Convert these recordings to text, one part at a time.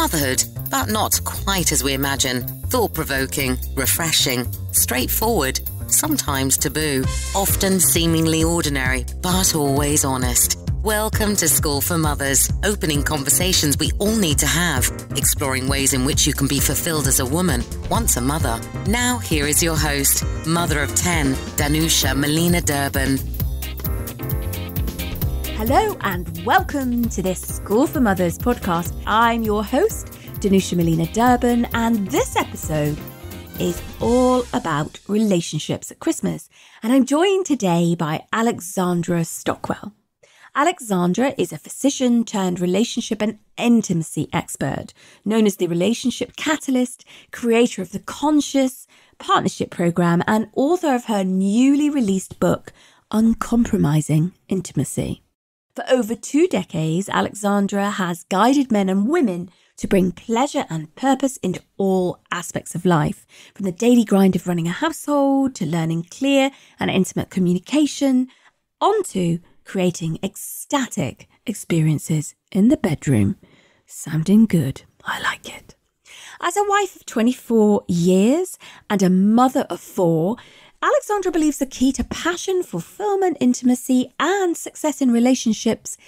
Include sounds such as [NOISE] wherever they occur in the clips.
Motherhood, but not quite as we imagine. Thought provoking, refreshing, straightforward, sometimes taboo, often seemingly ordinary, but always honest. Welcome to School for Mothers, opening conversations we all need to have, exploring ways in which you can be fulfilled as a woman, once a mother. Now, here is your host, mother of 10, Danusha Melina Durban. Hello, and welcome to this School for Mothers podcast. I'm your host, Danusha Melina Durban, and this episode is all about relationships at Christmas. And I'm joined today by Alexandra Stockwell. Alexandra is a physician turned relationship and intimacy expert, known as the Relationship Catalyst, creator of the Conscious Partnership Program, and author of her newly released book, Uncompromising Intimacy. For over two decades, Alexandra has guided men and women to bring pleasure and purpose into all aspects of life, from the daily grind of running a household to learning clear and intimate communication, onto creating ecstatic experiences in the bedroom. Sounding good. I like it. As a wife of 24 years and a mother of four, Alexandra believes the key to passion, fulfillment, intimacy, and success in relationships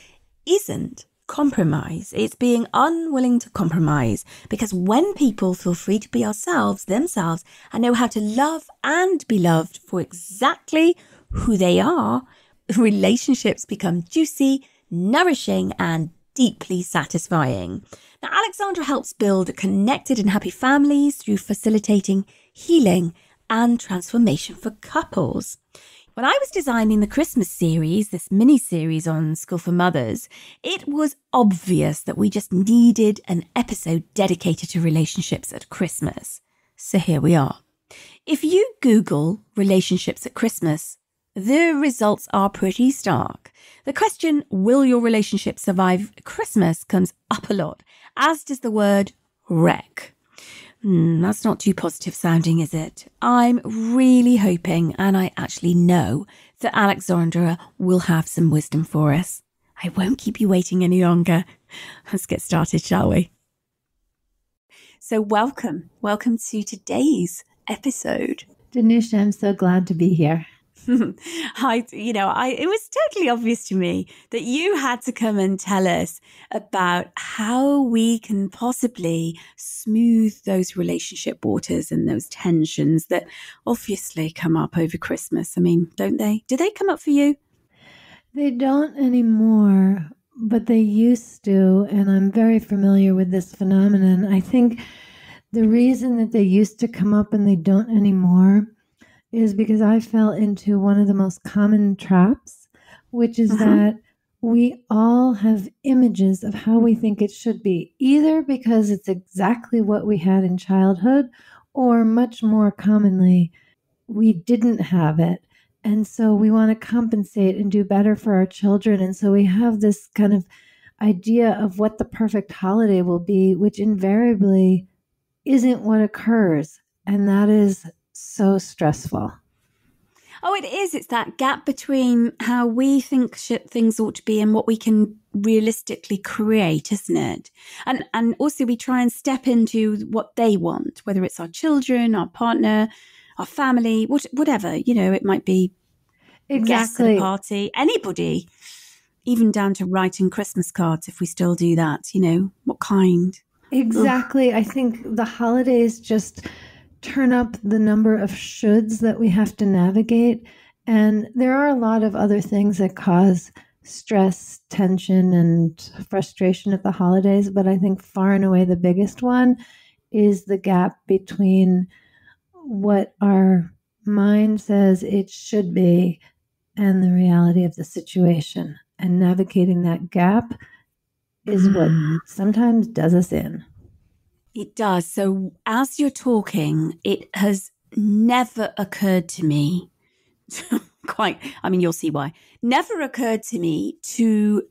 isn't compromise. It's being unwilling to compromise because when people feel free to be ourselves, themselves, and know how to love and be loved for exactly who they are, relationships become juicy, nourishing, and deeply satisfying. Now, Alexandra helps build connected and happy families through facilitating healing and transformation for couples. When I was designing the Christmas series, this mini series on School for Mothers, it was obvious that we just needed an episode dedicated to relationships at Christmas. So here we are. If you Google relationships at Christmas, the results are pretty stark. The question, will your relationship survive Christmas, comes up a lot, as does the word wreck. Hmm, that's not too positive sounding, is it? I'm really hoping, and I actually know, that Alexandra will have some wisdom for us. I won't keep you waiting any longer. Let's get started, shall we? So, welcome. Welcome to today's episode. Danusha, I'm so glad to be here. [LAUGHS] I, you know, I, it was totally obvious to me that you had to come and tell us about how we can possibly smooth those relationship waters and those tensions that obviously come up over Christmas. I mean, don't they? Do they come up for you? They don't anymore, but they used to. And I'm very familiar with this phenomenon. I think the reason that they used to come up and they don't anymore is because I fell into one of the most common traps, which is uh-huh. that we all have images of how we think it should be, either because it's exactly what we had in childhood, or much more commonly, we didn't have it. And so we want to compensate and do better for our children. And so we have this kind of idea of what the perfect holiday will be, which invariably isn't what occurs. And that is so stressful. Oh, it is. It's that gap between how we think things ought to be and what we can realistically create, isn't it? And and also we try and step into what they want, whether it's our children, our partner, our family, what, whatever. You know, it might be exactly party, anybody, even down to writing Christmas cards if we still do that. You know, what kind? Exactly. Ugh. I think the holidays just turn up the number of shoulds that we have to navigate. And there are a lot of other things that cause stress, tension, and frustration at the holidays. But I think far and away the biggest one is the gap between what our mind says it should be and the reality of the situation. And navigating that gap is what mm. sometimes does us in. It does. So as you're talking, it has never occurred to me [LAUGHS] quite, I mean, you'll see why, never occurred to me to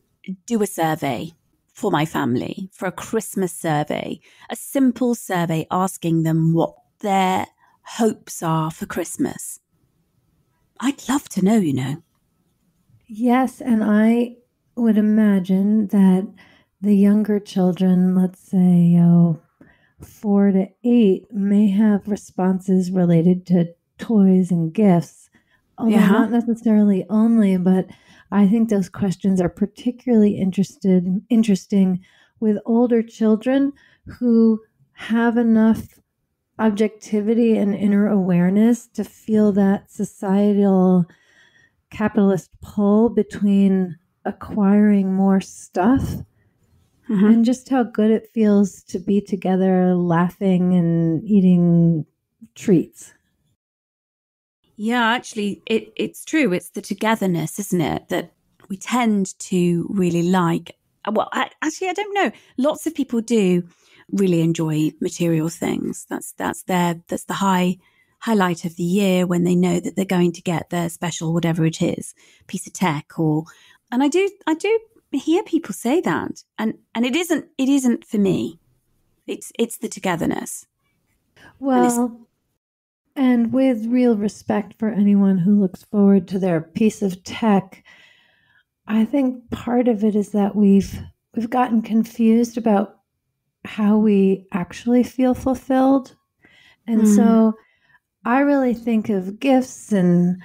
do a survey for my family, for a Christmas survey, a simple survey asking them what their hopes are for Christmas. I'd love to know, you know. Yes. And I would imagine that the younger children, let's say, oh, four to eight, may have responses related to toys and gifts. Although Yeah. not necessarily only, but I think those questions are particularly interested interesting with older children who have enough objectivity and inner awareness to feel that societal capitalist pull between acquiring more stuff Mhm. and just how good it feels to be together laughing and eating treats. Yeah, actually, it, it's true. It's the togetherness, isn't it, that we tend to really like. Well, I, actually, I don't know. Lots of people do really enjoy material things. That's that's their that's the high highlight of the year when they know that they're going to get their special whatever it is piece of tech or. And I do I do hear people say that, and and it isn't it isn't for me. It's it's the togetherness. Well, and with real respect for anyone who looks forward to their piece of tech, I think part of it is that we've we've gotten confused about how we actually feel fulfilled. And Hmm. so I really think of gifts and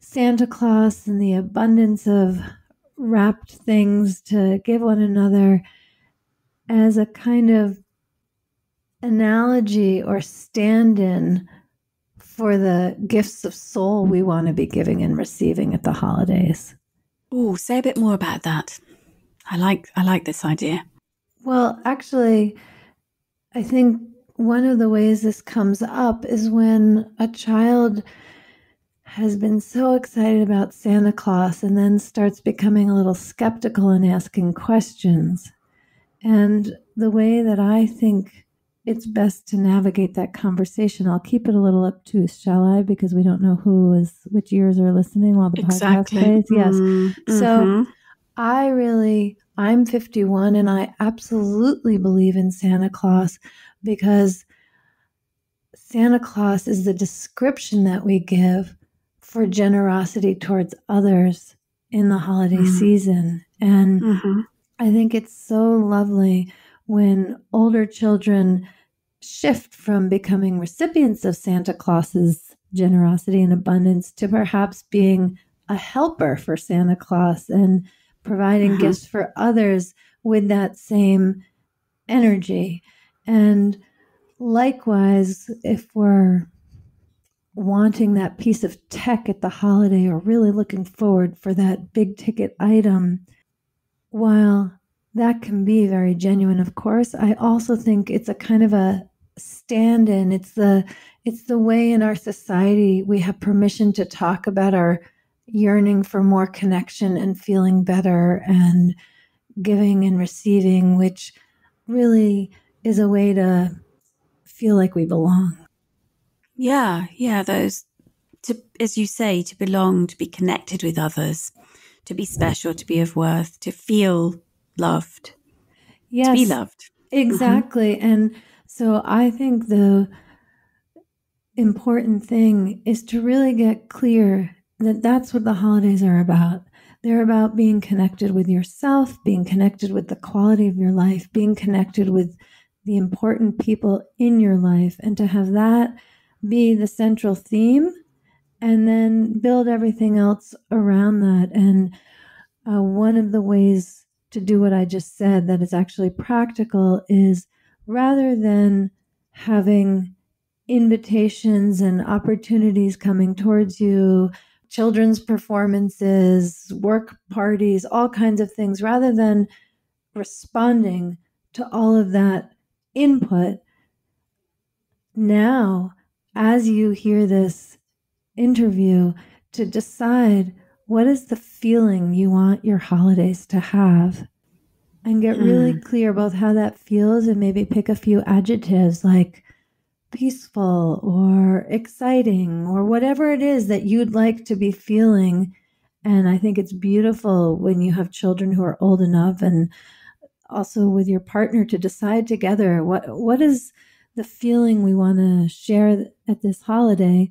Santa Claus and the abundance of wrapped things to give one another as a kind of analogy or stand in for the gifts of soul we want to be giving and receiving at the holidays. Oh, say a bit more about that. I like I like this idea. Well, actually, I think one of the ways this comes up is when a child has been so excited about Santa Claus and then starts becoming a little skeptical and asking questions. And the way that I think it's best to navigate that conversation, I'll keep it a little obtuse, shall I? Because we don't know who is which ears are listening while the podcast plays. Yes. Mm, So-. I really, I'm 51 and I absolutely believe in Santa Claus because Santa Claus is the description that we give for generosity towards others in the holiday Mm. season. And Mhm. I think it's so lovely when older children shift from becoming recipients of Santa Claus's generosity and abundance to perhaps being a helper for Santa Claus and providing Mhm. gifts for others with that same energy. And likewise, if we're wanting that piece of tech at the holiday or really looking forward for that big ticket item, while that can be very genuine, of course, I also think it's a kind of a stand in. It's the it's the way in our society we have permission to talk about our yearning for more connection and feeling better and giving and receiving, which really is a way to feel like we belong. Yeah, yeah, those to as you say, to belong, to be connected with others, to be special, to be of worth, to feel loved, Yes. to be loved. Mm-hmm. Exactly. And so I think the important thing is to really get clear that that's what the holidays are about. They're about being connected with yourself, being connected with the quality of your life, being connected with the important people in your life, and to have that be the central theme and then build everything else around that. And uh, one of the ways to do what I just said that is actually practical is rather than having invitations and opportunities coming towards you, children's performances, work parties, all kinds of things, rather than responding to all of that input, now, as you hear this interview, to decide what is the feeling you want your holidays to have. And get really mm. clear both how that feels and maybe pick a few adjectives like peaceful or exciting or whatever it is that you'd like to be feeling. And i think it's beautiful when you have children who are old enough and also with your partner to decide together what what is the feeling we want to share at this holiday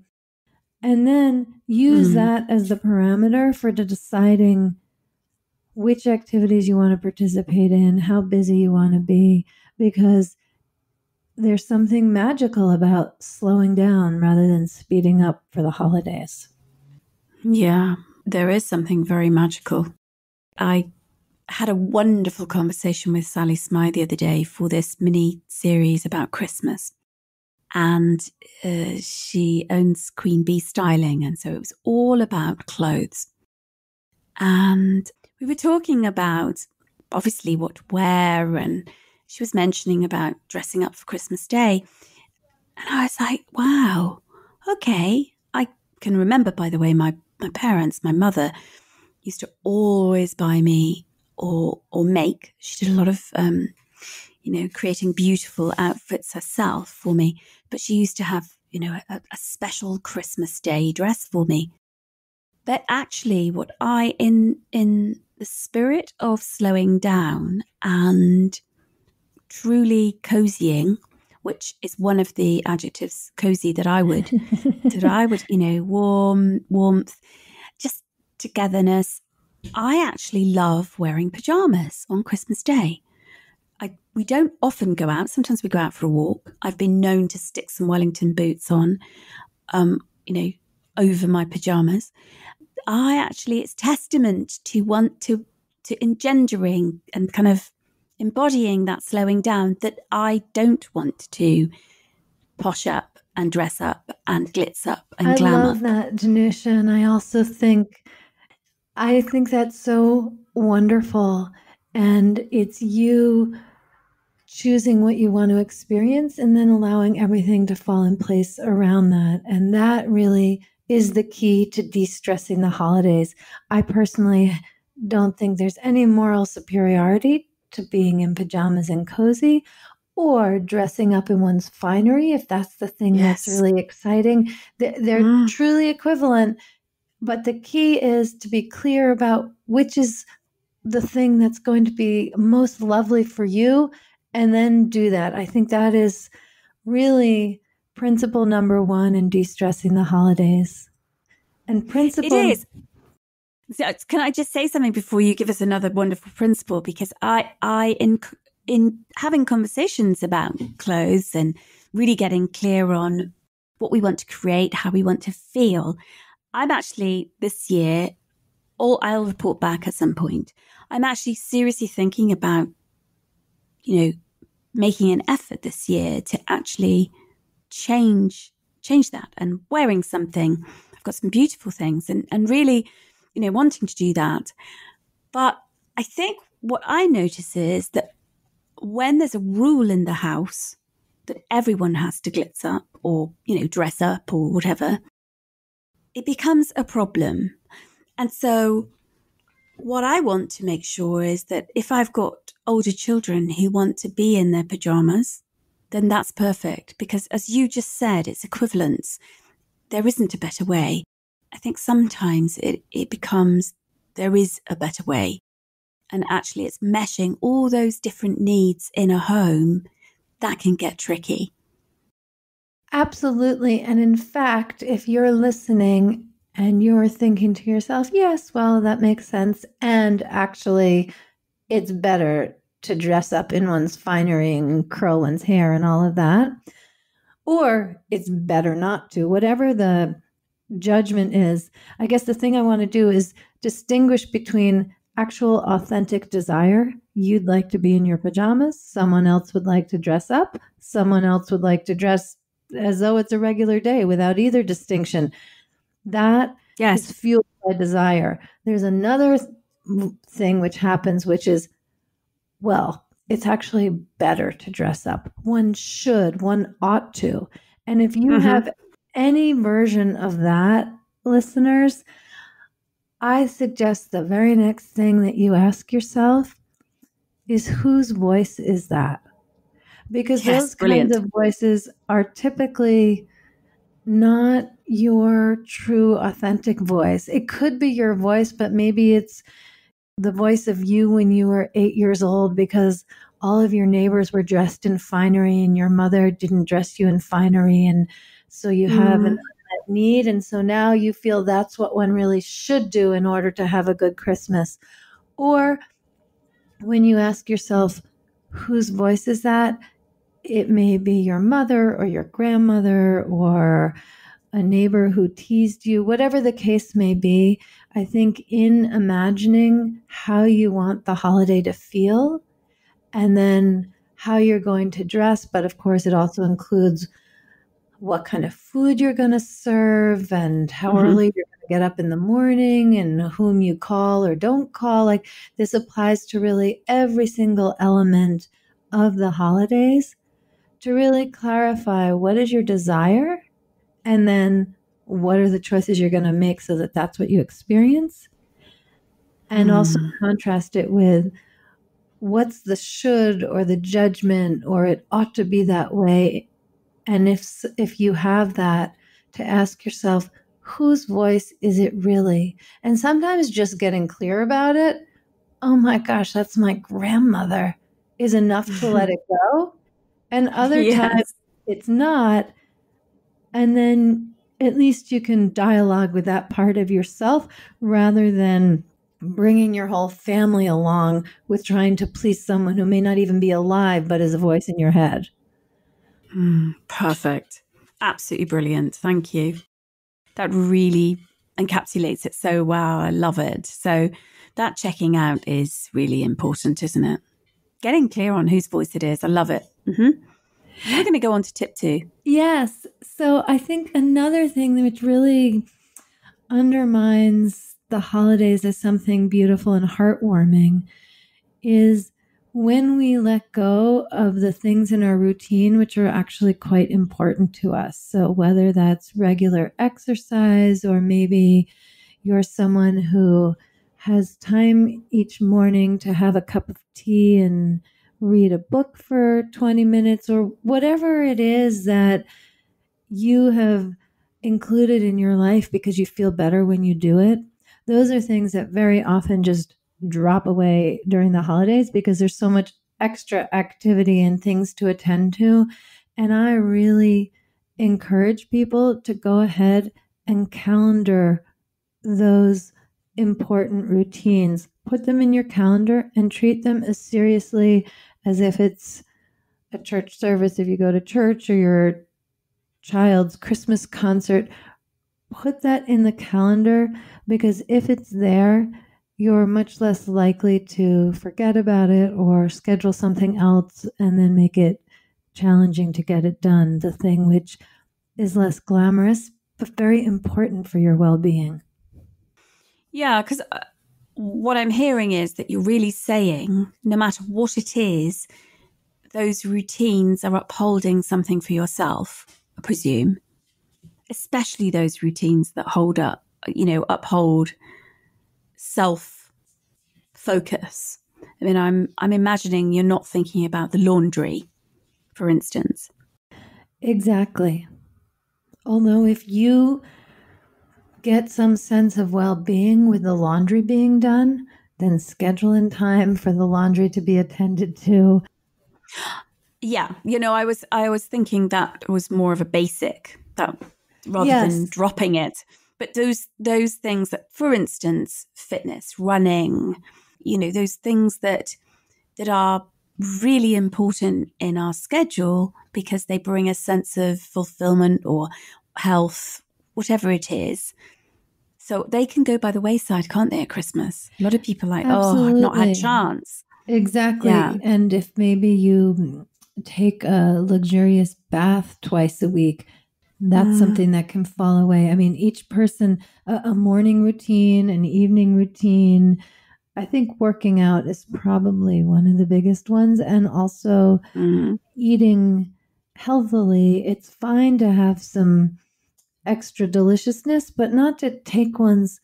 and then use Mm. that as the parameter for de- deciding which activities you want to participate in, how busy you want to be, because there's something magical about slowing down rather than speeding up for the holidays. Yeah, there is something very magical. I had a wonderful conversation with Sally Smythe the other day for this mini series about Christmas. And uh, she owns Queen Bee Styling. And so it was all about clothes. And we were talking about obviously what to wear, and she was mentioning about dressing up for Christmas Day. And I was like, wow, okay. I can remember, by the way, my, my parents, my mother used to always buy me or or make. She did a lot of um, you know, creating beautiful outfits herself for me. But she used to have, you know, a, a special Christmas Day dress for me. But actually, what I in in the spirit of slowing down and truly cozying, which is one of the adjectives cozy that I would [LAUGHS] that I would, you know, warm, warmth, just togetherness. I actually love wearing pajamas on Christmas Day. I, we don't often go out. Sometimes we go out for a walk. I've been known to stick some Wellington boots on, um, you know, over my pajamas. I actually, it's testament to want to to engendering and kind of embodying that slowing down that I don't want to posh up and dress up and glitz up and I glamour. I love that, Danusha, and I also think I think that's so wonderful, and it's you choosing what you want to experience and then allowing everything to fall in place around that. And that really is the key to de stressing the holidays. I personally don't think there's any moral superiority to being in pajamas and cozy or dressing up in one's finery if that's the thing yes. that's really exciting. They're, they're mm. truly equivalent. But the key is to be clear about which is the thing that's going to be most lovely for you and then do that. I think that is really principle number one in de-stressing the holidays. And principle It is. So can I just say something before you give us another wonderful principle? Because I, I, in in having conversations about clothes and really getting clear on what we want to create, how we want to feel, I'm actually this year, or I'll report back at some point. I'm actually seriously thinking about, you know, making an effort this year to actually change change that and wearing something. I've got some beautiful things and, and really, you know, wanting to do that. But I think what I notice is that when there's a rule in the house that everyone has to glitz up or, you know, dress up or whatever, it becomes a problem. And so what I want to make sure is that if I've got older children who want to be in their pajamas, then that's perfect because as you just said, it's equivalence. There isn't a better way. I think sometimes it, it becomes there is a better way. And actually, it's meshing all those different needs in a home that can get tricky. Absolutely. And in fact, if you're listening and you're thinking to yourself, yes, well, that makes sense. And actually, it's better to dress up in one's finery and curl one's hair and all of that. Or it's better not to, whatever the judgment is. I guess the thing I want to do is distinguish between actual authentic desire. You'd like to be in your pajamas. Someone else would like to dress up. Someone else would like to dress as though it's a regular day without either distinction. That yes. is fueled by desire. There's another thing which happens, which is, well, it's actually better to dress up. One should, one ought to. And if you mm-hmm. have any version of that, listeners, I suggest the very next thing that you ask yourself is whose voice is that? Because yes, those brilliant. kinds of voices are typically not your true authentic voice. It could be your voice, but maybe it's the voice of you when you were eight years old because all of your neighbors were dressed in finery and your mother didn't dress you in finery. And so you have mm. an need. And so now you feel that's what one really should do in order to have a good Christmas. Or when you ask yourself, whose voice is that? It may be your mother or your grandmother or a neighbor who teased you, whatever the case may be. I think in imagining how you want the holiday to feel and then how you're going to dress, but of course, it also includes what kind of food you're going to serve and how mm-hmm. early you're going to get up in the morning and whom you call or don't call. Like this applies to really every single element of the holidays to really clarify what is your desire and then what are the choices you're going to make so that that's what you experience. And mm. also contrast it with what's the should or the judgment or it ought to be that way. And if if you have that to ask yourself whose voice is it really? And sometimes just getting clear about it oh my gosh that's my grandmother is enough to let [LAUGHS] it go and [LAUGHS] other yes. times it's not and then at least you can dialogue with that part of yourself rather than bringing your whole family along with trying to please someone who may not even be alive but is a voice in your head. Mm, perfect. Absolutely brilliant. Thank you. That really encapsulates it so well. I love it. So, that checking out is really important, isn't it? Getting clear on whose voice it is. I love it. Mm-hmm. We're going to go on to tip two. Yes. So I think another thing which really undermines the holidays as something beautiful and heartwarming is when we let go of the things in our routine which are actually quite important to us. So whether that's regular exercise or maybe you're someone who has time each morning to have a cup of tea and read a book for 20 minutes or whatever it is that you have included in your life because you feel better when you do it. Those are things that very often just drop away during the holidays because there's so much extra activity and things to attend to. And I really encourage people to go ahead and calendar those important routines. Put them in your calendar and treat them as seriously as if it's a church service if you go to church or your child's Christmas concert. Put that in the calendar because if it's there, you're much less likely to forget about it or schedule something else and then make it challenging to get it done. The thing which is less glamorous, but very important for your well being. Yeah, because uh, what I'm hearing is that you're really saying no matter what it is, those routines are upholding something for yourself, I presume, especially those routines that hold up, you know, uphold self focus. I mean, I'm I'm imagining you're not thinking about the laundry, for instance. Exactly. Although if you get some sense of well being with the laundry being done, then schedule in time for the laundry to be attended to. Yeah, you know, I was I was thinking that was more of a basic that rather yes. than dropping it. But those those things that, for instance, fitness, running, you know, those things that that are really important in our schedule because they bring a sense of fulfillment or health whatever it is. So they can go by the wayside, can't they, at Christmas? A lot of people like, Absolutely. oh, I've not had a chance. Exactly. Yeah. And if maybe you take a luxurious bath twice a week, that's mm. something that can fall away. I mean, each person, a, a morning routine, an evening routine. I think working out is probably one of the biggest ones. And also mm. eating healthily. It's fine to have some extra deliciousness, but not to take one's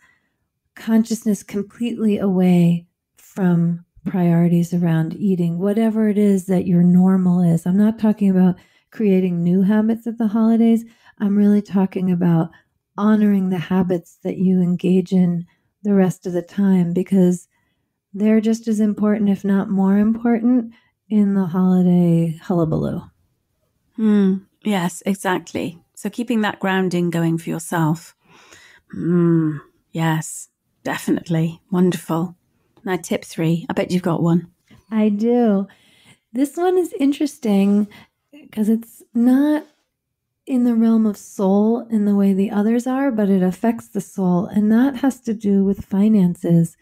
consciousness completely away from priorities around eating, whatever it is that your normal is. I'm not talking about creating new habits at the holidays. I'm really talking about honoring the habits that you engage in the rest of the time because they're just as important, if not more important, in the holiday hullabaloo. Mm, yes, exactly. So keeping that grounding going for yourself. Mm, yes, definitely. Wonderful. Now, tip three. I bet you've got one. I do. This one is interesting because it's not in the realm of soul in the way the others are, but it affects the soul. And that has to do with finances.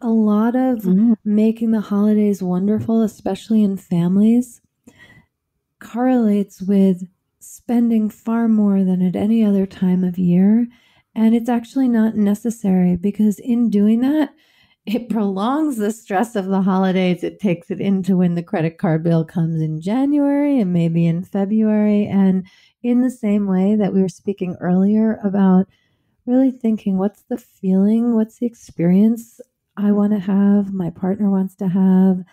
A lot of mm. making the holidays wonderful, especially in families, correlates with spending far more than at any other time of year. And it's actually not necessary because in doing that, [LAUGHS] it prolongs the stress of the holidays. It takes it into when the credit card bill comes in January and maybe in February. And in the same way that we were speaking earlier about really thinking what's the feeling, what's the experience I want to have, my partner wants to have,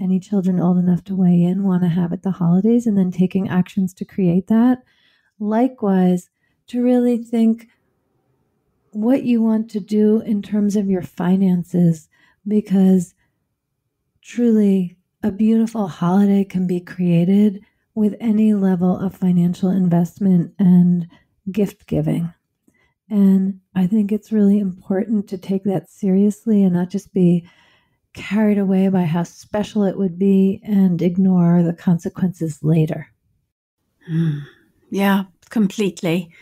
any children old enough to weigh in want to have at the holidays, and then taking actions to create that. Likewise, to really think what you want to do in terms of your finances because truly a beautiful holiday can be created with any level of financial investment and gift giving. And I think it's really important to take that seriously and not just be carried away by how special it would be and ignore the consequences later. [SIGHS] Yeah, completely.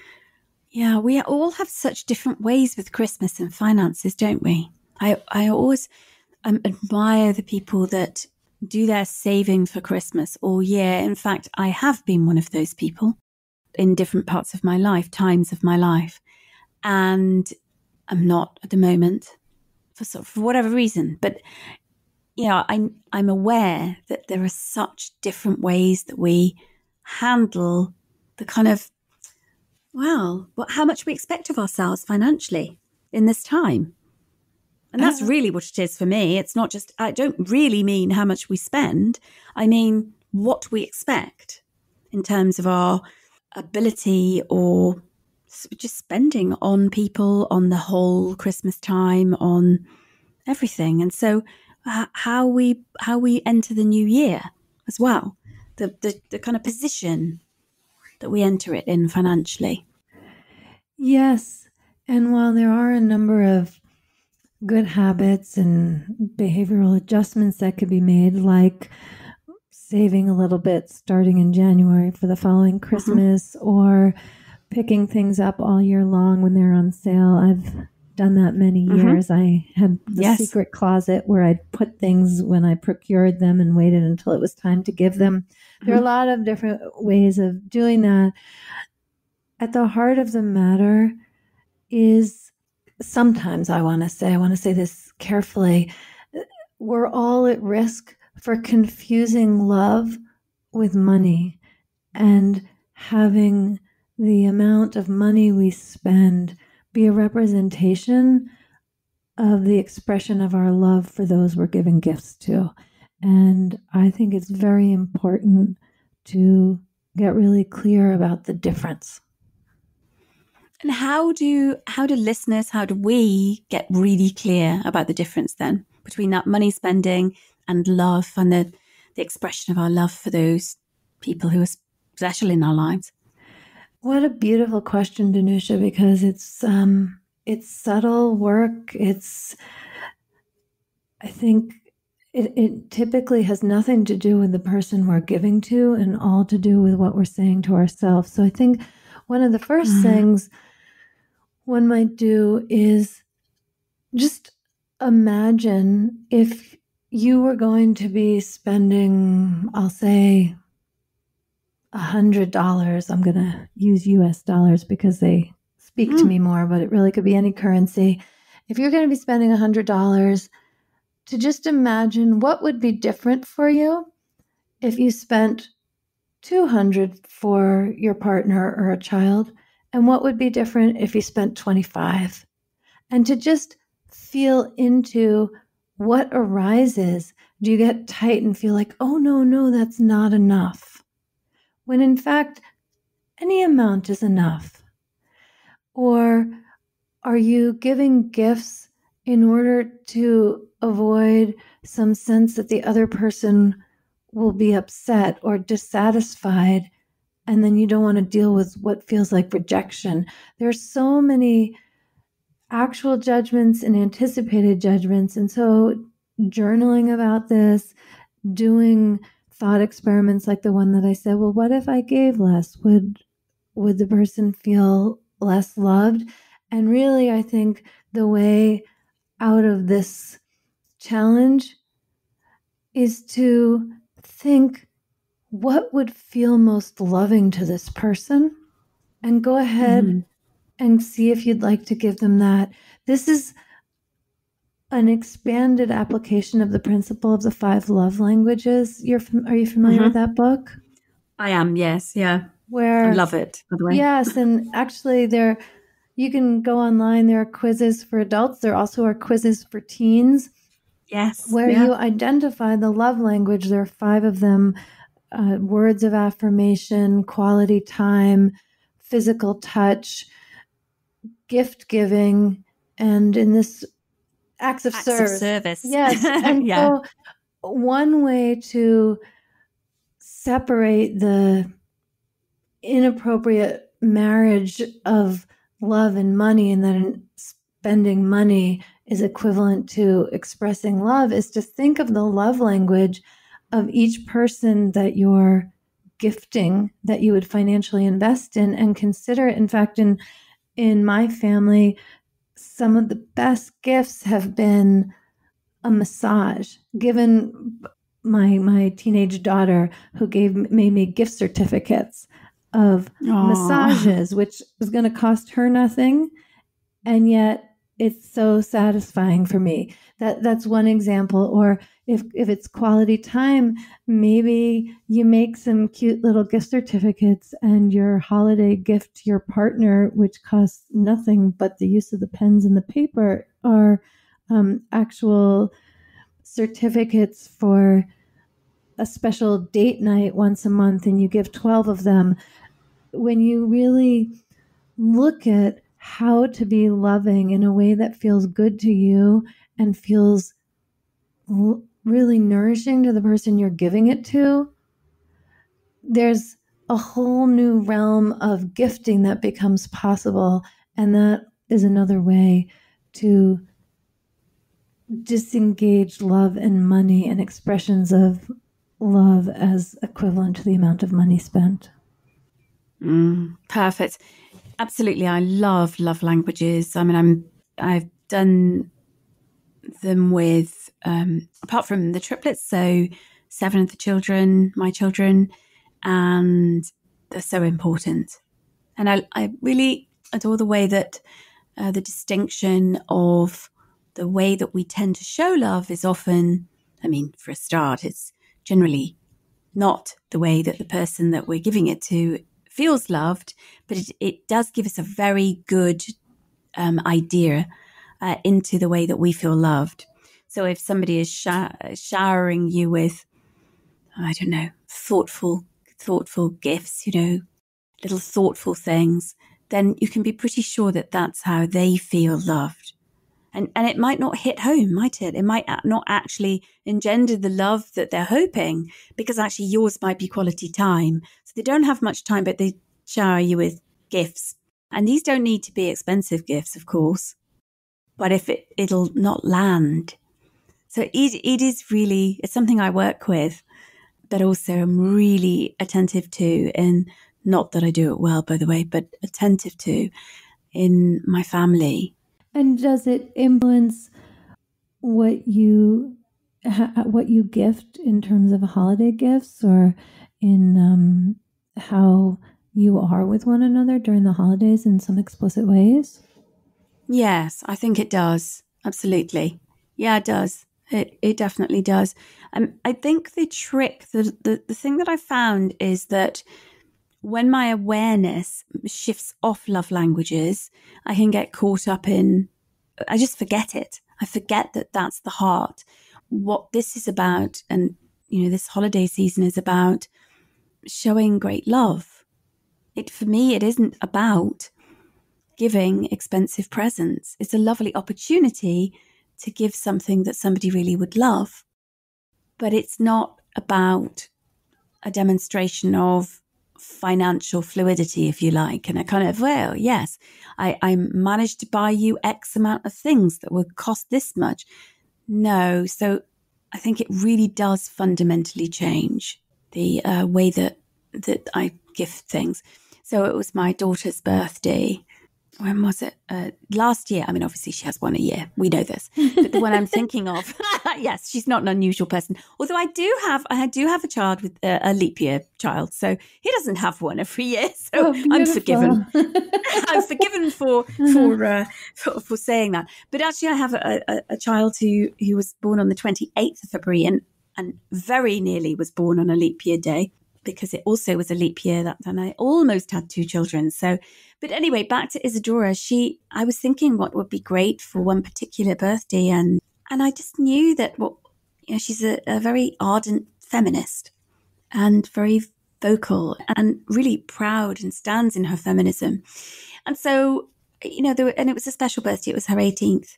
Yeah, we all have such different ways with Christmas and finances, don't we? I, I always um, admire the people that do their saving for Christmas all year. In fact, I have been one of those people in different parts of my life, times of my life. And I'm not at the moment for sort of, for whatever reason. But you know, I'm I'm aware that there are such different ways that we handle the kind of well, what, how much we expect of ourselves financially in this time. And that's uh, really what it is for me. It's not just, I don't really mean how much we spend. I mean what we expect in terms of our ability or just spending on people, on the whole Christmas time, on everything. And so uh, how we, how we enter the new year as well, the, the, the kind of position that we enter it in financially. Yes. And while there are a number of good habits and behavioral adjustments that could be made, like saving a little bit starting in January for the following mm-hmm. Christmas mm-hmm. or picking things up all year long when they're on sale. I've done that many mm-hmm. years. Mm-hmm. I had the yes. secret closet where I'd put things when I procured them and waited until it was time to give them. Mm-hmm. There are a mm-hmm. lot of different ways of doing that. At the heart of the matter is sometimes I want to say, I want to say this carefully, we're all at risk for confusing love with money and having the amount of money we spend be a representation of the expression of our love for those we're giving gifts to. And I think it's very important to get really clear about the difference. And how do how do listeners, how do we get really clear about the difference then between that money spending and love and the the expression of our love for those people who are special in our lives? What a beautiful question, Danusha, because it's um it's subtle work. It's I think it, it typically has nothing to do with the person we're giving to and all to do with what we're saying to ourselves. So I think one of the 1st mm-hmm. things one might do is just imagine if you were going to be spending, I'll say, a hundred dollars. I'm going to use US dollars because they speak mm. to me more, but it really could be any currency. If you're going to be spending a hundred dollars, to just imagine what would be different for you if you spent 200 for your partner or a child and what would be different if you spent 25 and to just feel into what arises do you get tight and feel like oh no no that's not enough when in fact, any amount is enough? Or are you giving gifts in order to avoid some sense that the other person will be upset or dissatisfied? And then you don't want to deal with what feels like rejection. There's so many actual judgments and anticipated judgments. And so, journaling about this, doing thought experiments like the one that I said, well, what if I gave less? Would would the person feel less loved? And really, I think the way out of this challenge is to think what would feel most loving to this person and go ahead mm-hmm. and see if you'd like to give them that. This is an expanded application of the principle of the five love languages. You're are you familiar mm-hmm. with that book? I am. Yes. Yeah. Where I love it. By the way. Yes, and actually, there you can go online. There are quizzes for adults. There also are quizzes for teens. Yes. Where yeah. you identify the love language. There are five of them: uh, words of affirmation, quality time, physical touch, gift giving, and in this acts of, acts service. of service. Yes. [LAUGHS] And yeah. so one way to separate the inappropriate marriage of love and money and that spending money is equivalent to expressing love is to think of the love language of each person that you're gifting that you would financially invest in and consider it in fact in in my family some of the best gifts have been a massage given my my teenage daughter who gave made me gift certificates of Aww. massages which was going to cost her nothing and yet it's so satisfying for me. That that's one example. Or if if it's quality time maybe you make some cute little gift certificates and your holiday gift to your partner which costs nothing but the use of the pens and the paper are um, actual certificates for a special date night once a month and you give 12 of them. When you really look at how to be loving in a way that feels good to you and feels really nourishing to the person you're giving it to, there's a whole new realm of gifting that becomes possible. And that is another way to disengage love and money and expressions of love as equivalent to the amount of money spent. Mm, perfect. Absolutely. I love love languages. I mean, I'm, I've done them with, um, apart from the triplets, so seven of the children, my children, and they're so important. And I, I really adore the way that uh, the distinction of the way that we tend to show love is often, I mean, for a start, it's generally not the way that the person that we're giving it to feels loved, but it, it does give us a very good um, idea uh, into the way that we feel loved. So if somebody is sh- showering you with, I don't know, thoughtful, thoughtful gifts, you know, little thoughtful things, then you can be pretty sure that that's how they feel loved. And, and it might not hit home, might it? It might not actually engender the love that they're hoping because actually yours might be quality time. So they don't have much time, but they shower you with gifts. And these don't need to be expensive gifts, of course but if it, it'll not land. So it, it is really, it's something I work with, but also I'm really attentive to, and not that I do it well, by the way, but attentive to in my family. And does it influence what you what you gift in terms of holiday gifts, or in um, how you are with one another during the holidays in some explicit ways? Yes, I think it does. Absolutely. Yeah, it does. It it definitely does. Um, I think the trick, the, the the thing that I found is that when my awareness shifts off love languages, I can get caught up in. I just forget it. I forget that that's the heart. What this is about, and you know, this holiday season is about showing great love. It for me, it isn't about giving expensive presents. It's a lovely opportunity to give something that somebody really would love. But it's not about a demonstration of financial fluidity, if you like, and a kind of, well, yes, I, I managed to buy you X amount of things that would cost this much. No. So I think it really does fundamentally change the uh, way that that I gift things. So it was my daughter's birthday when was it? Uh, last year. I mean, obviously she has one a year. We know this, but the one I'm thinking of, [LAUGHS] [LAUGHS] yes, she's not an unusual person. Although I do have, I do have a child with a, a leap year child, so he doesn't have one every year. [LAUGHS] So oh, I'm forgiven. I'm forgiven for for, uh, for, for saying that. But actually, I have a, a, a child who who was born on the 28th of February and and very nearly was born on a leap year day because it also was a leap year that then I almost had two children. So, but anyway, back to Isadora. She, I was thinking what would be great for one particular birthday, and and I just knew that what you know, she's a, a very ardent feminist and very vocal and really proud and stands in her feminism. And so, you know, there were, and it was a special birthday. It was her 18th.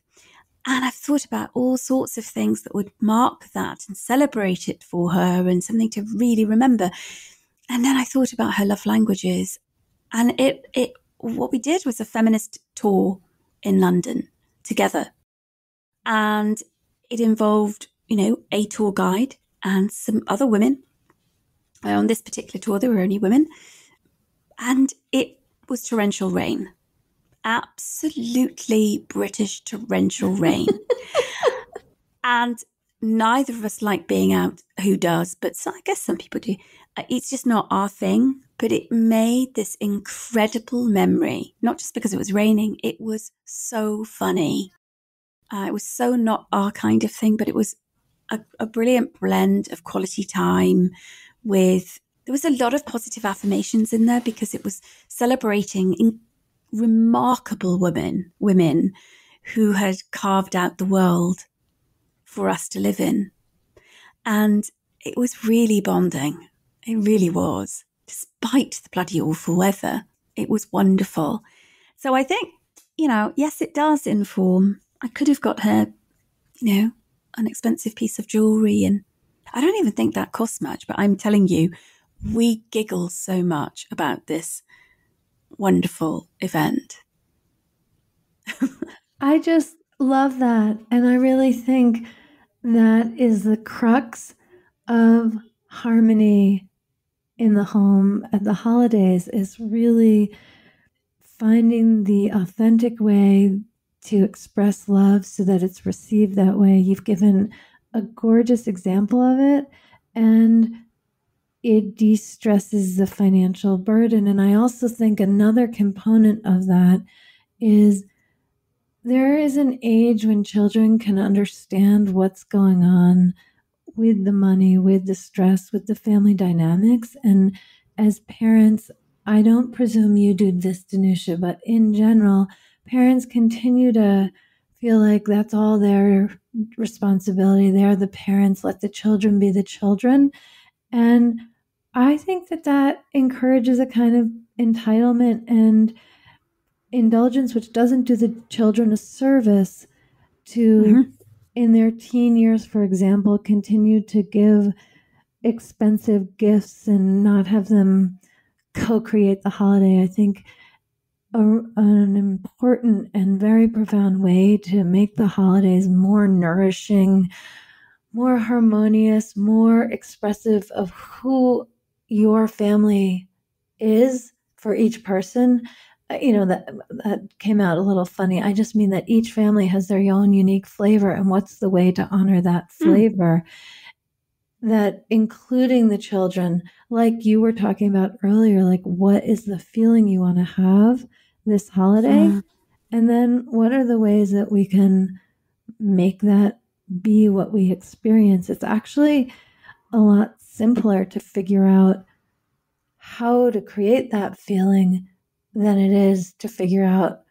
And I've thought about all sorts of things that would mark that and celebrate it for her and something to really remember. And then I thought about her love languages. And it, it, what we did was a feminist tour in London together. And it involved, you know, a tour guide and some other women. On this particular tour, there were only women. And it was torrential rain absolutely British torrential rain. [LAUGHS] and neither of us like being out. Who does? But so, I guess some people do. Uh, it's just not our thing. But it made this incredible memory, not just because it was raining, it was so funny. Uh, it was so not our kind of thing, but it was a, a brilliant blend of quality time with there was a lot of positive affirmations in there because it was celebrating in, remarkable women, women who had carved out the world for us to live in. And it was really bonding. It really was. Despite the bloody awful weather, it was wonderful. So I think, you know, yes, it does inform. I could have got her, you know, an expensive piece of jewelry. And I don't even think that costs much, but I'm telling you, we giggle so much about this wonderful event. [LAUGHS] I just love that. And I really think that is the crux of harmony in the home at the holidays is really finding the authentic way to express love so that it's received that way. You've given a gorgeous example of it. And it de stresses the financial burden. And I also think another component of that is there is an age when children can understand what's going on with the money, with the stress, with the family dynamics. And as parents, I don't presume you do this, Danusia, but in general, parents continue to feel like that's all their responsibility. They're the parents, let the children be the children. And I think that that encourages a kind of entitlement and indulgence, which doesn't do the children a service to, mm-hmm. In their teen years, for example, continue to give expensive gifts and not have them co create the holiday. I think a, an important and very profound way to make the holidays more nourishing, more harmonious, more expressive of who your family is for each person you know that that came out a little funny i just mean that each family has their own unique flavor and what's the way to honor that hmm. flavor mm. that including the children like you were talking about earlier like what is the feeling you want to have this holiday mm. and then what are the ways that we can make that be what we experience it's actually a lot simpler to figure out how to create that feeling than it is to figure out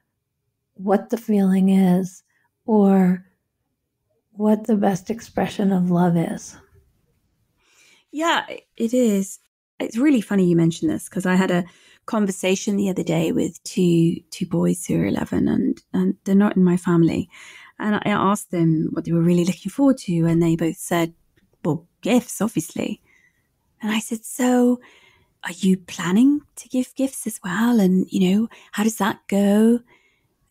what the feeling is or what the best expression of love is. Yeah, it is. It's really funny you mentioned this because I had a conversation the other day with two two boys who are 11 and and they're not in my family and I asked them what they were really looking forward to and they both said well gifts obviously and I said, So are you planning to give gifts as well? And, you know, how does that go?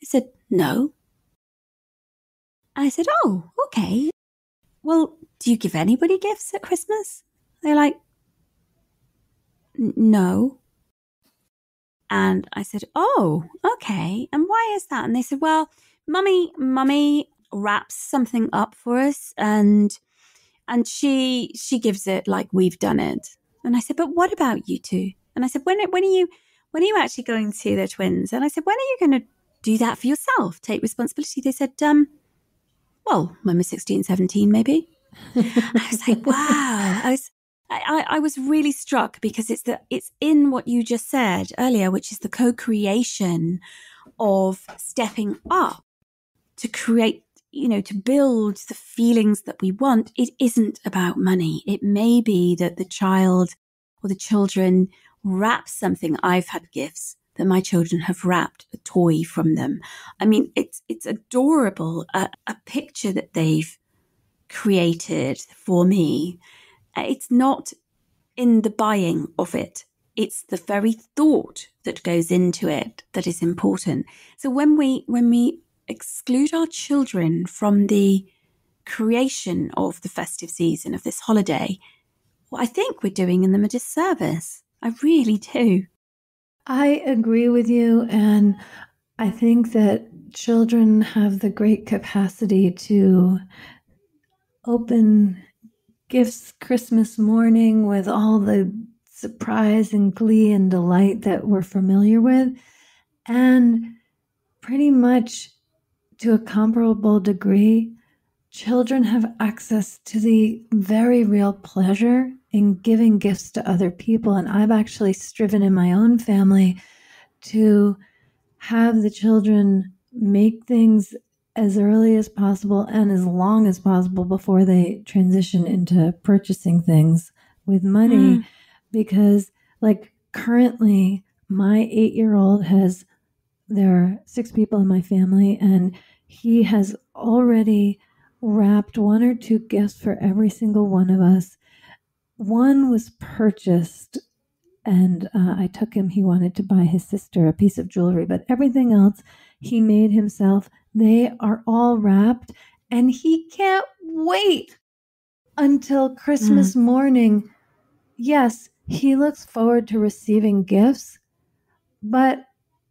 I said, No. I said, Oh, okay. Well, do you give anybody gifts at Christmas? They're like, No. And I said, Oh, okay. And why is that? And they said, Well, mummy, mummy wraps something up for us and and she she gives it like we've done it. And I said, But what about you two? And I said, When when are you when are you actually going to the twins? And I said, When are you gonna do that for yourself? Take responsibility. They said, um, well, when we're 16, 17, maybe. I was like, [LAUGHS] wow. I was I, I was really struck because it's the it's in what you just said earlier, which is the co-creation of stepping up to create, you know, to build the feelings that we want. It isn't about money. It may be that the child or the children wrap something. I've had gifts that my children have wrapped a toy from them. I mean, it's it's adorable. A, a picture that they've created for me. It's not in the buying of it. It's the very thought that goes into it that is important. So when we when we exclude our children from the creation of the festive season of this holiday, well, I think we're doing them a disservice. I really do. I agree with you. And I think that children have the great capacity to open gifts Christmas morning with all the surprise and glee and delight that we're familiar with. And pretty much to a comparable degree, children have access to the very real pleasure in giving gifts to other people. And I've actually striven in my own family to have the children make things as early as possible and as long as possible before they transition into purchasing things with money. Mm. Because, like, currently, my eight year old has, there are six people in my family, and he has already wrapped one or two gifts for every single one of us one was purchased, and uh, I took him. He wanted to buy his sister a piece of jewelry, but everything else he made himself. They are all wrapped, and he can't wait until Christmas mm. morning. Yes, he looks forward to receiving gifts, but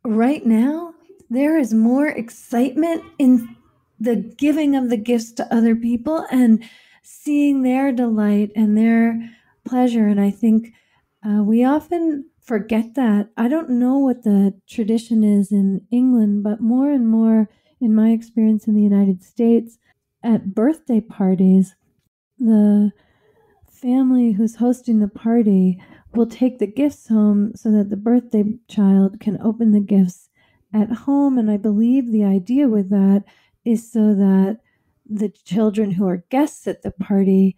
right now, there is more excitement in the giving of the gifts to other people and seeing their delight and their pleasure. And I think uh, we often forget that. I don't know what the tradition is in England, but more and more, in my experience in the United States, at birthday parties, the family who's hosting the party will take the gifts home so that the birthday child can open the gifts at home. And I believe the idea with that is so that the children who are guests at the party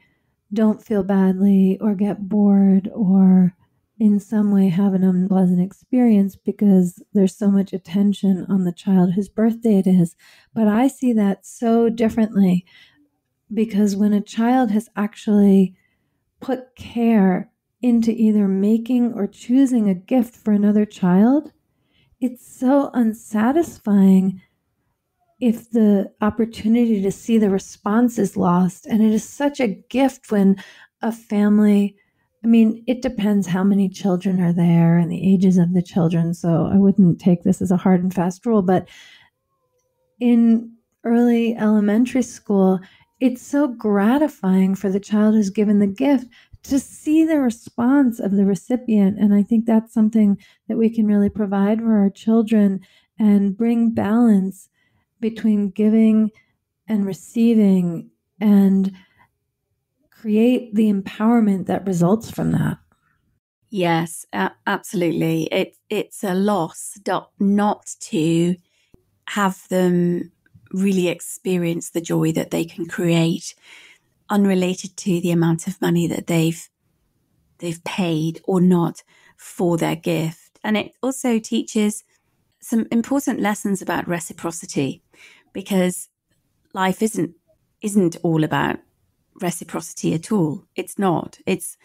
don't feel badly or get bored or in some way have an unpleasant experience because there's so much attention on the child whose birthday it is. But I see that so differently because when a child has actually put care into either making or choosing a gift for another child, it's so unsatisfying if the opportunity to see the response is lost. And it is such a gift when a family, I mean, it depends how many children are there and the ages of the children. So I wouldn't take this as a hard and fast rule. But in early elementary school, it's so gratifying for the child who's given the gift to see the response of the recipient. And I think that's something that we can really provide for our children and bring balance between giving and receiving and create the empowerment that results from that. Yes, absolutely. It, it's a loss not to have them really experience the joy that they can create unrelated to the amount of money that they've they've paid or not for their gift and it also teaches some important lessons about reciprocity because life isn't isn't all about reciprocity at all. It's not. It's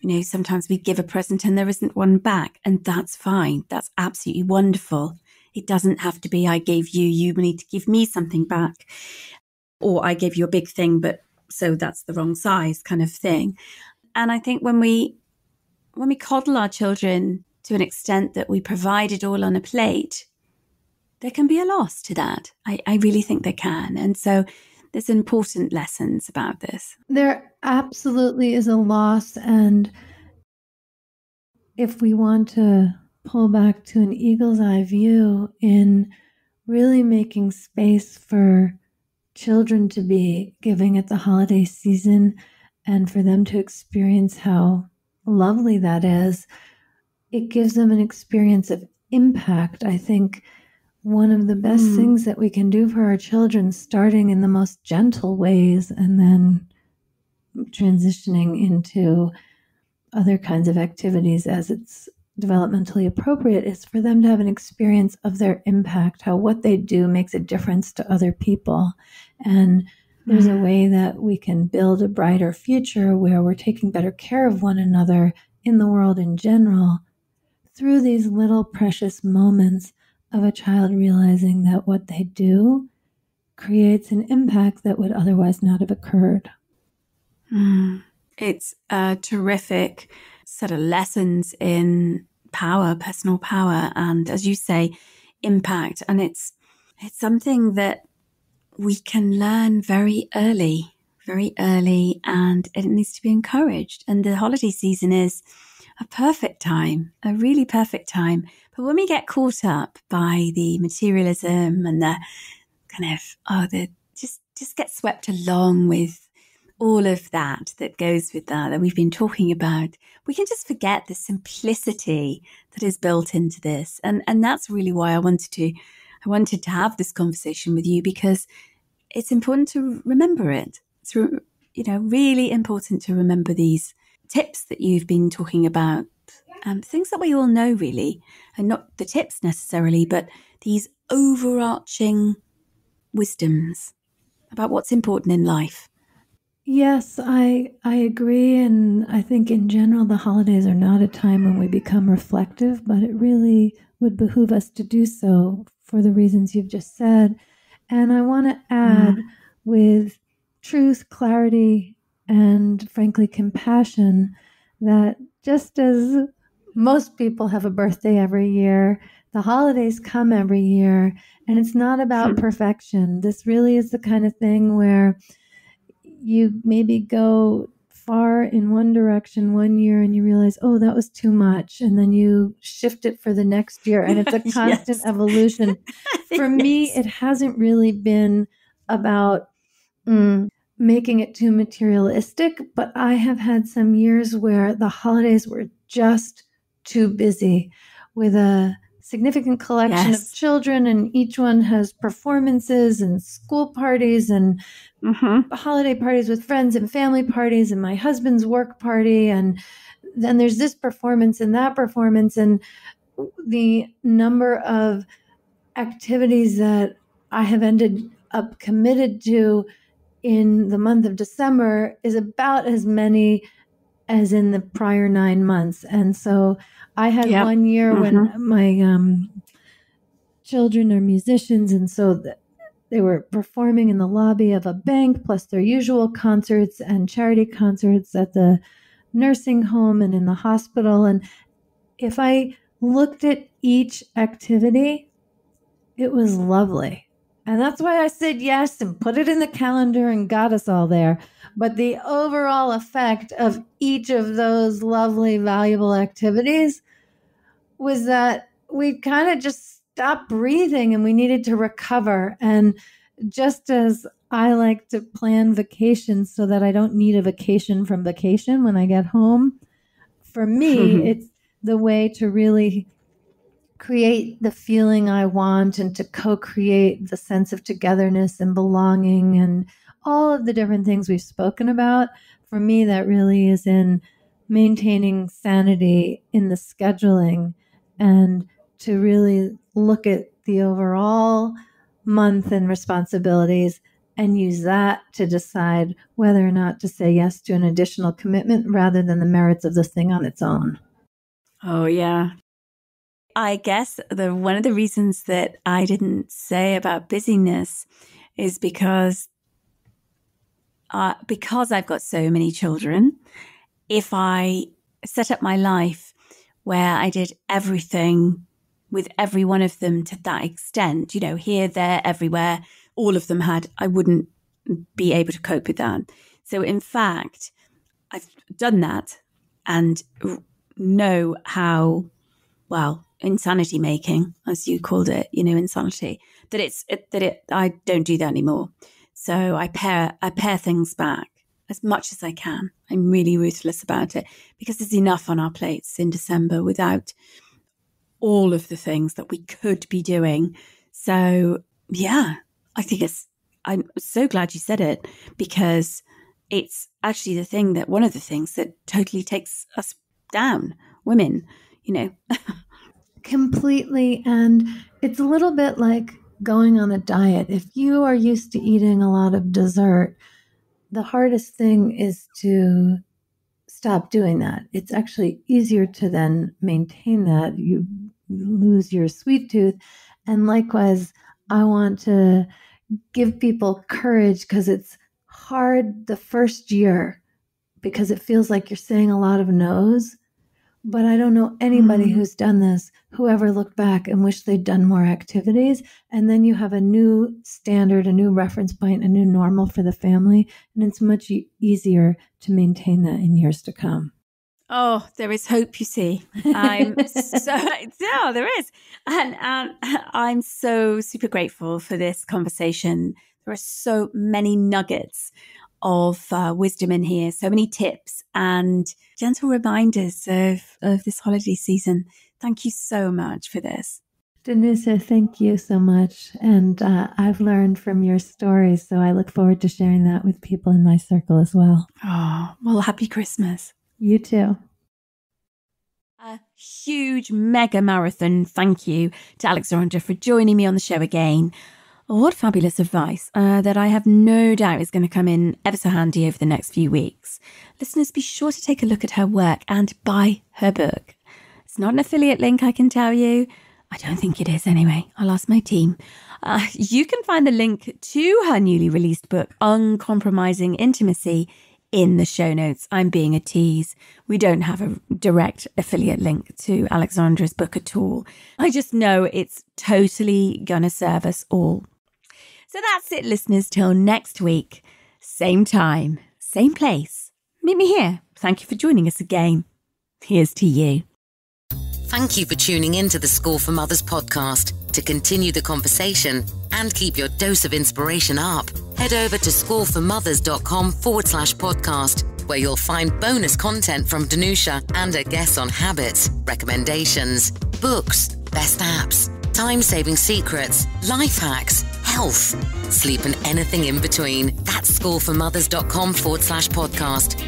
You know, sometimes we give a present and there isn't one back, and that's fine. That's absolutely wonderful. It doesn't have to be, I gave you, you need to give me something back. Or I gave you a big thing, but so that's the wrong size kind of thing. And I think when we when we coddle our children to an extent that we provide it all on a plate, there can be a loss to that. I, I really think there can. And so there's important lessons about this. There absolutely is a loss. And if we want to pull back to an eagle's eye view in really making space for children to be giving at the holiday season and for them to experience how lovely that is, it gives them an experience of impact. I think one of the best mm. things that we can do for our children, starting in the most gentle ways and then transitioning into other kinds of activities as it's developmentally appropriate, is for them to have an experience of their impact, how what they do makes a difference to other people. And there's a mm. way that we can build a brighter future where we're taking better care of one another in the world in general through these little precious moments of a child realizing that what they do creates an impact that would otherwise not have occurred. Mm. It's a terrific set of lessons in power, personal power, and as you say, impact. And it's it's something that we can learn very early, very early, and it needs to be encouraged. And the holiday season is a perfect time, a really perfect time. But when we get caught up by the materialism and the kind of, oh, the just, just get swept along with all of that that goes with that, that we've been talking about, we can just forget the simplicity that is built into this. And, and that's really why I wanted to, I wanted to have this conversation with you because it's important to remember it. It's, you know, really important to remember these tips that you've been talking about, um, things that we all know really, and not the tips necessarily, but these overarching wisdoms about what's important in life. Yes, I I agree and I think in general the holidays are not a time when we become reflective, but it really would behoove us to do so for the reasons you've just said. And I want to add mm. with truth, clarity, and frankly, compassion that just as most people have a birthday every year, the holidays come every year, and it's not about perfection. This really is the kind of thing where you maybe go far in one direction one year and you realize, oh, that was too much. And then you shift it for the next year. And it's a [LAUGHS] constant [LAUGHS] yes. evolution. For yes. me, it hasn't really been about mm, making it too materialistic, but I have had some years where the holidays were just too busy with a significant collection yes. of children and each one has performances and school parties and mm-hmm. holiday parties with friends and family parties and my husband's work party and then there's this performance and that performance and the number of activities that I have ended up committed to in the month of December is about as many as in the prior nine months. And so I had yep. one year mm-hmm. when my um, children are musicians, and so the, they were performing in the lobby of a bank, plus their usual concerts and charity concerts at the nursing home and in the hospital. And if I looked at each activity, it was lovely. And that's why I said yes and put it in the calendar and got us all there. But the overall effect of each of those lovely, valuable activities was that we kind of just stopped breathing and we needed to recover. And just as I like to plan vacations so that I don't need a vacation from vacation when I get home, for me, [LAUGHS] it's the way to really create the feeling I want and to co create the sense of togetherness and belonging and all of the different things we've spoken about. For me, that really is in maintaining sanity in the scheduling and to really look at the overall month and responsibilities and use that to decide whether or not to say yes to an additional commitment rather than the merits of the thing on its own. Oh, yeah. I guess the one of the reasons that I didn't say about busyness is because uh, because I've got so many children. If I set up my life where I did everything with every one of them to that extent, you know, here, there, everywhere, all of them had, I wouldn't be able to cope with that. So, in fact, I've done that and know how, well, insanity making, as you called it, you know, insanity, that it's, it, that it, I don't do that anymore. So I pare, I pare things back as much as I can. I'm really ruthless about it because there's enough on our plates in December without all of the things that we could be doing. So yeah, I think it's, I'm so glad you said it because it's actually the thing that one of the things that totally takes us down, women, you know. [LAUGHS] Completely. And it's a little bit like going on a diet. If you are used to eating a lot of dessert, the hardest thing is to stop doing that. It's actually easier to then maintain that. You lose your sweet tooth. And likewise, I want to give people courage because it's hard the first year because it feels like you're saying a lot of no's. But I don't know anybody mm. who's done this who ever looked back and wished they'd done more activities. And then you have a new standard, a new reference point, a new normal for the family. And it's much e- easier to maintain that in years to come. Oh, there is hope, you see. I'm so, [LAUGHS] [LAUGHS] yeah, there is. And, and I'm so super grateful for this conversation. There are so many nuggets of uh, wisdom in here, so many tips and gentle reminders of, of this holiday season. Thank you so much for this. Danusia, thank you so much. And uh, I've learned from your stories, so I look forward to sharing that with people in my circle as well. Oh, well, happy Christmas. You too. A huge mega marathon thank you to Alexandra for joining me on the show again. What fabulous advice uh, that I have no doubt is going to come in ever so handy over the next few weeks. Listeners, be sure to take a look at her work and buy her book. It's not an affiliate link, I can tell you. I don't think it is anyway. I'll ask my team. Uh, you can find the link to her newly released book, Uncompromising Intimacy, in the show notes. I'm being a tease. We don't have a direct affiliate link to Alexandra's book at all. I just know it's totally going to serve us all. So that's it, listeners. Till next week, same time, same place. Meet me here. Thank you for joining us again. Here's to you. Thank you for tuning in to the School for Mothers podcast. To continue the conversation and keep your dose of inspiration up, head over to schoolformothers.com forward slash podcast, where you'll find bonus content from Danusia and her guests on habits, recommendations, books, best apps, time saving secrets, life hacks, health, sleep, and anything in between. That's schoolformothers.com forward slash podcast.